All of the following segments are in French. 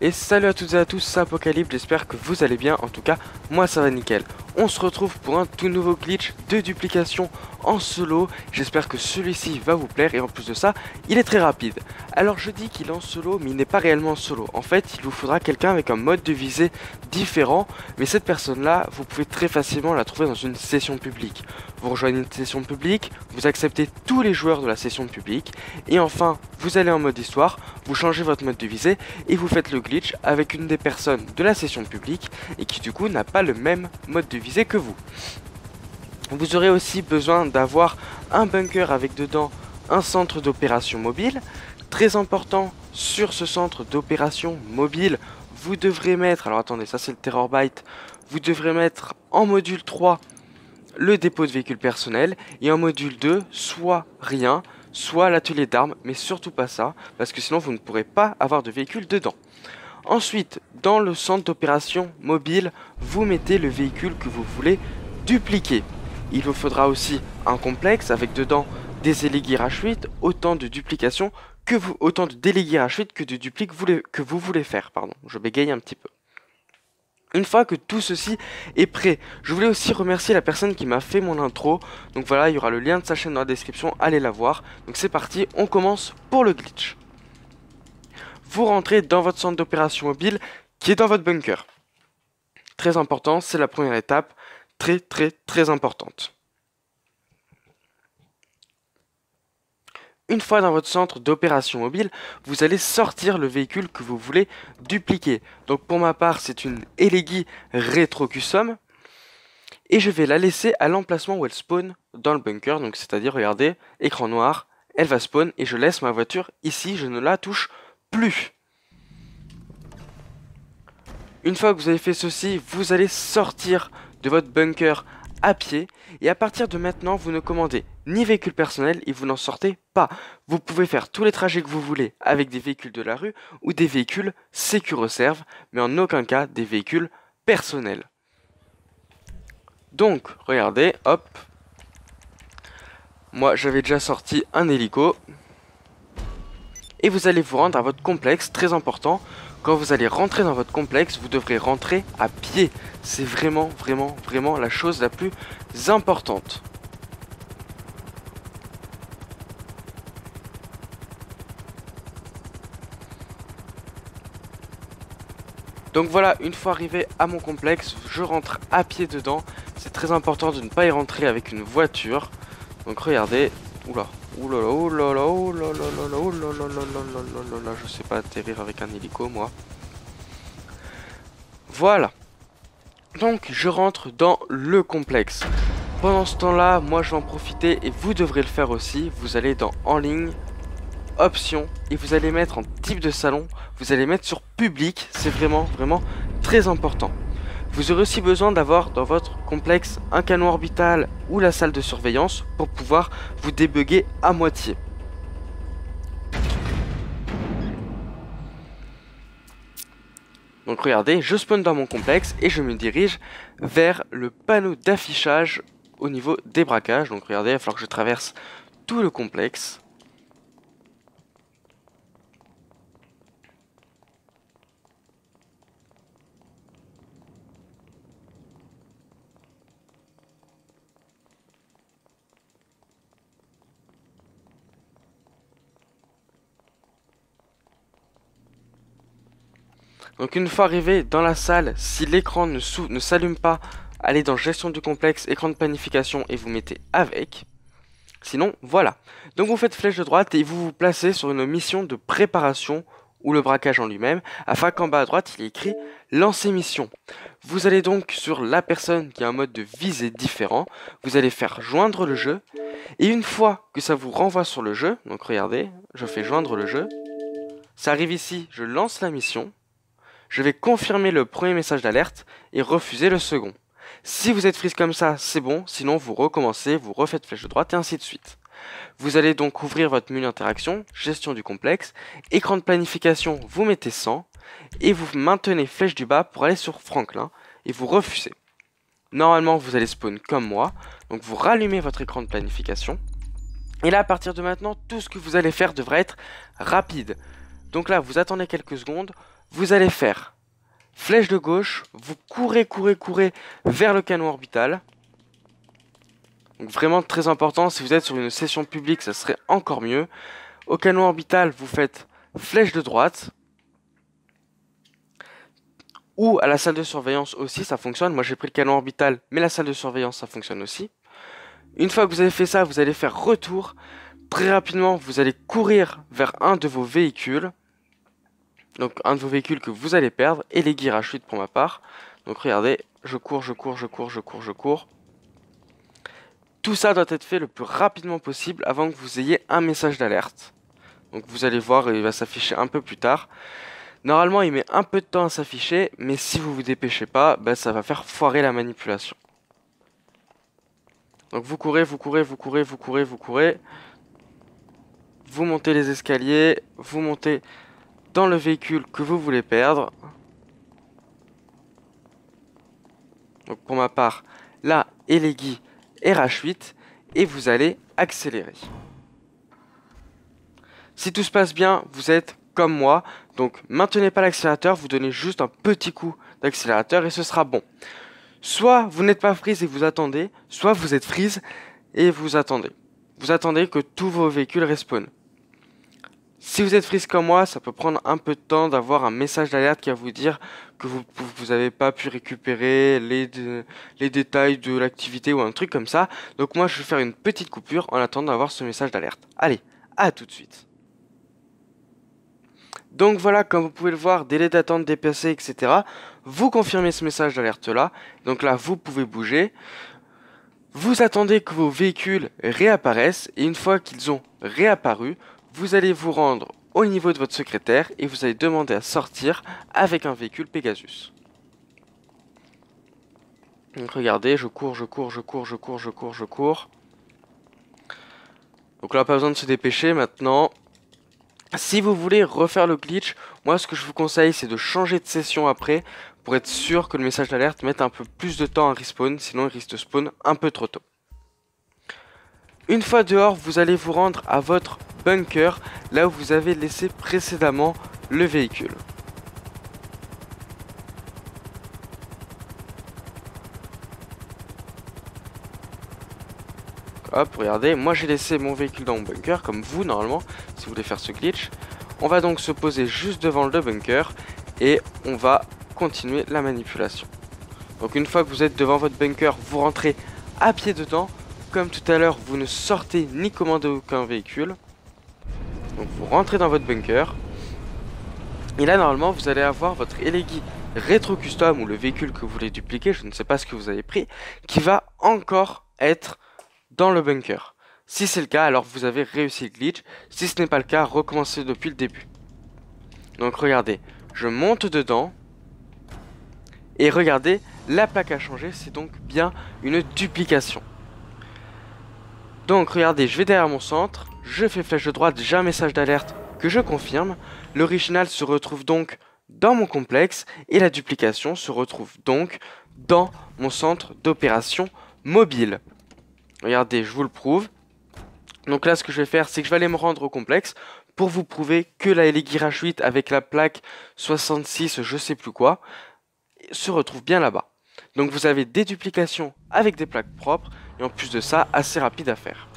Et salut à toutes et à tous, c'est Apocalypse, j'espère que vous allez bien, en tout cas moi ça va nickel. On se retrouve pour un tout nouveau glitch de duplication en solo, j'espère que celui-ci va vous plaire et en plus de ça, il est très rapide. Alors je dis qu'il est en solo mais il n'est pas réellement en solo, en fait il vous faudra quelqu'un avec un mode de visée différent, mais cette personne là, vous pouvez très facilement la trouver dans une session publique. Vous rejoignez une session publique, vous acceptez tous les joueurs de la session publique, et enfin vous allez en mode histoire, vous changez votre mode de visée et vous faites le glitch avec une des personnes de la session publique et qui du coup n'a pas le même mode de visée que vous. Vous aurez aussi besoin d'avoir un bunker avec dedans un centre d'opération mobile. Très important, sur ce centre d'opération mobile, vous devrez mettre, alors attendez, ça c'est le Terror Byte, vous devrez mettre en module 3 le dépôt de véhicules personnels et en module 2 soit rien, soit l'atelier d'armes, mais surtout pas ça, parce que sinon vous ne pourrez pas avoir de véhicule dedans. Ensuite, dans le centre d'opération mobile, vous mettez le véhicule que vous voulez dupliquer. Il vous faudra aussi un complexe avec dedans des élégués H8, autant de duplications que vous, autant de délégués H8 que de dupliques que vous voulez faire. Pardon, je bégaye un petit peu. Une fois que tout ceci est prêt, je voulais aussi remercier la personne qui m'a fait mon intro. Donc voilà, il y aura le lien de sa chaîne dans la description, allez la voir. Donc c'est parti, on commence pour le glitch. Vous rentrez dans votre centre d'opération mobile qui est dans votre bunker. Très important, c'est la première étape, très très très importante. Une fois dans votre centre d'opération mobile, vous allez sortir le véhicule que vous voulez dupliquer. Donc pour ma part, c'est une Elegi Retro Custom. Et je vais la laisser à l'emplacement où elle spawn dans le bunker. Donc c'est-à-dire, regardez, écran noir, elle va spawn et je laisse ma voiture ici, je ne la touche plus. Une fois que vous avez fait ceci, vous allez sortir de votre bunker à pied et à partir de maintenant, vous ne commandez ni véhicule personnel et vous n'en sortez pas. Vous pouvez faire tous les trajets que vous voulez avec des véhicules de la rue ou des véhicules sécuroserve, mais en aucun cas des véhicules personnels. Donc, regardez, hop. Moi, j'avais déjà sorti un hélico. Et vous allez vous rendre à votre complexe, très important. Quand vous allez rentrer dans votre complexe, vous devrez rentrer à pied. C'est vraiment, vraiment, vraiment la chose la plus importante. Donc voilà, une fois arrivé à mon complexe, je rentre à pied dedans. C'est très important de ne pas y rentrer avec une voiture. Donc regardez, oula, oulala, oulala, oulala, oulala, oulala, oulala, je sais pas atterrir avec un hélico moi. Voilà. Donc je rentre dans le complexe. Pendant ce temps-là, moi je vais en profiter et vous devrez le faire aussi. Vous allez dans en ligne, options et vous allez mettre en type de salon, vous allez mettre sur public, c'est vraiment vraiment très important. Vous aurez aussi besoin d'avoir dans votre complexe un canon orbital ou la salle de surveillance pour pouvoir vous débugger à moitié. Donc regardez, je spawn dans mon complexe et je me dirige vers le panneau d'affichage au niveau des braquages. Donc regardez, il va falloir que je traverse tout le complexe. Donc une fois arrivé dans la salle, si l'écran ne s'allume pas, allez dans gestion du complexe, écran de planification et vous mettez avec. Sinon, voilà. Donc vous faites flèche de droite et vous vous placez sur une mission de préparation ou le braquage en lui-même, afin qu'en bas à droite il est écrit lancer mission. Vous allez donc sur la personne qui a un mode de visée différent, vous allez faire joindre le jeu, et une fois que ça vous renvoie sur le jeu, donc regardez, je fais joindre le jeu, ça arrive ici, je lance la mission, je vais confirmer le premier message d'alerte et refuser le second. Si vous êtes freeze comme ça, c'est bon, sinon vous recommencez, vous refaites flèche de droite et ainsi de suite. Vous allez donc ouvrir votre menu interaction, gestion du complexe, écran de planification, vous mettez 100, et vous maintenez flèche du bas pour aller sur Franklin, et vous refusez. Normalement, vous allez spawn comme moi. Donc vous rallumez votre écran de planification. Et là, à partir de maintenant, tout ce que vous allez faire devrait être rapide. Donc là, vous attendez quelques secondes. Vous allez faire flèche de gauche. Vous courez, courez, courez vers le canon orbital. Donc vraiment très important, si vous êtes sur une session publique, ça serait encore mieux. Au canon orbital, vous faites flèche de droite. Ou à la salle de surveillance aussi, ça fonctionne. Moi j'ai pris le canon orbital, mais la salle de surveillance, ça fonctionne aussi. Une fois que vous avez fait ça, vous allez faire retour. Très rapidement, vous allez courir vers un de vos véhicules. Donc un de vos véhicules que vous allez perdre. Et les guides chute pour ma part. Donc regardez, je cours, je cours, je cours, je cours, je cours. Tout ça doit être fait le plus rapidement possible avant que vous ayez un message d'alerte. Donc vous allez voir, il va s'afficher un peu plus tard. Normalement, il met un peu de temps à s'afficher, mais si vous vous dépêchez pas, bah, ça va faire foirer la manipulation. Donc vous courez, vous courez, vous courez, vous courez, vous courez. Vous montez les escaliers, vous montez dans le véhicule que vous voulez perdre. Donc pour ma part, là, Elegi RH8 et vous allez accélérer. Si tout se passe bien, vous êtes comme moi, donc maintenez pas l'accélérateur, vous donnez juste un petit coup d'accélérateur et ce sera bon. Soit vous n'êtes pas freeze et vous attendez, soit vous êtes freeze et vous attendez. Vous attendez que tous vos véhicules respawnent. Si vous êtes freeze comme moi, ça peut prendre un peu de temps d'avoir un message d'alerte qui va vous dire que vous n'avez pas pu récupérer les, les détails de l'activité ou un truc comme ça. Donc moi je vais faire une petite coupure en attendant d'avoir ce message d'alerte. Allez, à tout de suite. Donc voilà, comme vous pouvez le voir, délai d'attente dépassé, etc. Vous confirmez ce message d'alerte là. Donc là, vous pouvez bouger. Vous attendez que vos véhicules réapparaissent et une fois qu'ils ont réapparu, vous allez vous rendre au niveau de votre secrétaire et vous allez demander à sortir avec un véhicule Pegasus. Donc regardez, je cours, je cours, je cours, je cours, je cours, je cours. Donc là, pas besoin de se dépêcher maintenant. Si vous voulez refaire le glitch, moi ce que je vous conseille c'est de changer de session après pour être sûr que le message d'alerte mette un peu plus de temps à respawn, sinon il risque de spawn un peu trop tôt. Une fois dehors, vous allez vous rendre à votre bunker, là où vous avez laissé précédemment le véhicule. Hop, regardez, moi j'ai laissé mon véhicule dans mon bunker, comme vous normalement, si vous voulez faire ce glitch. On va donc se poser juste devant le bunker et on va continuer la manipulation. Donc une fois que vous êtes devant votre bunker, vous rentrez à pied dedans. Comme tout à l'heure, vous ne sortez ni commandez aucun véhicule. Donc vous rentrez dans votre bunker. Et là normalement vous allez avoir votre Elegi Retro Custom ou le véhicule que vous voulez dupliquer, je ne sais pas ce que vous avez pris, qui va encore être dans le bunker. Si c'est le cas, alors vous avez réussi le glitch. Si ce n'est pas le cas, recommencez depuis le début. Donc regardez, je monte dedans. Et regardez, la plaque a changé, c'est donc bien une duplication. Donc regardez, je vais derrière mon centre, je fais flèche de droite, j'ai un message d'alerte que je confirme. L'original se retrouve donc dans mon complexe et la duplication se retrouve donc dans mon centre d'opération mobile. Regardez, je vous le prouve. Donc là, ce que je vais faire, c'est que je vais aller me rendre au complexe pour vous prouver que la h 8 avec la plaque 66, je sais plus quoi, se retrouve bien là-bas. Donc vous avez des duplications avec des plaques propres et en plus de ça, assez rapide à faire.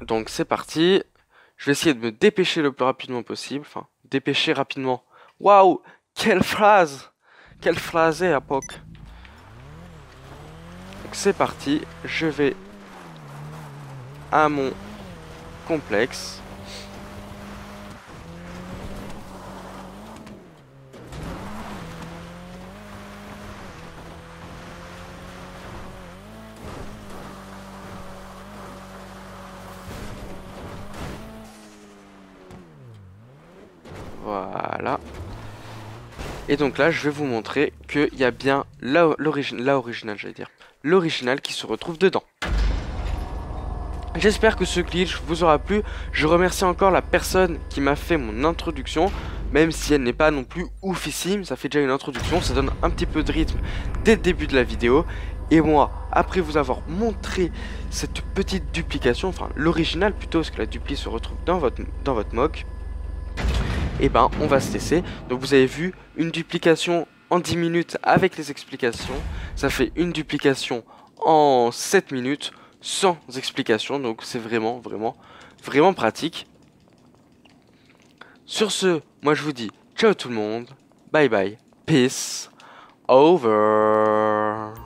Donc c'est parti. Je vais essayer de me dépêcher le plus rapidement possible. Enfin, dépêcher rapidement. Waouh Quelle phrase Quelle phrase à Donc c'est parti. Je vais à mon complexe. Et donc là, je vais vous montrer qu'il y a bien l'original, j'allais dire, l'original qui se retrouve dedans. J'espère que ce glitch vous aura plu. Je remercie encore la personne qui m'a fait mon introduction. même si elle n'est pas non plus oufissime, ça fait déjà une introduction, ça donne un petit peu de rythme dès le début de la vidéo. Et moi, après vous avoir montré cette petite duplication, enfin l'original plutôt, parce que la dupli se retrouve dans votre, dans votre mock, et eh ben on va se laisser. Donc vous avez vu une duplication en 10 minutes avec les explications, ça fait une duplication en 7 minutes sans explication, donc c'est vraiment, vraiment, vraiment pratique. Sur ce, moi je vous dis ciao tout le monde, bye bye, peace, over.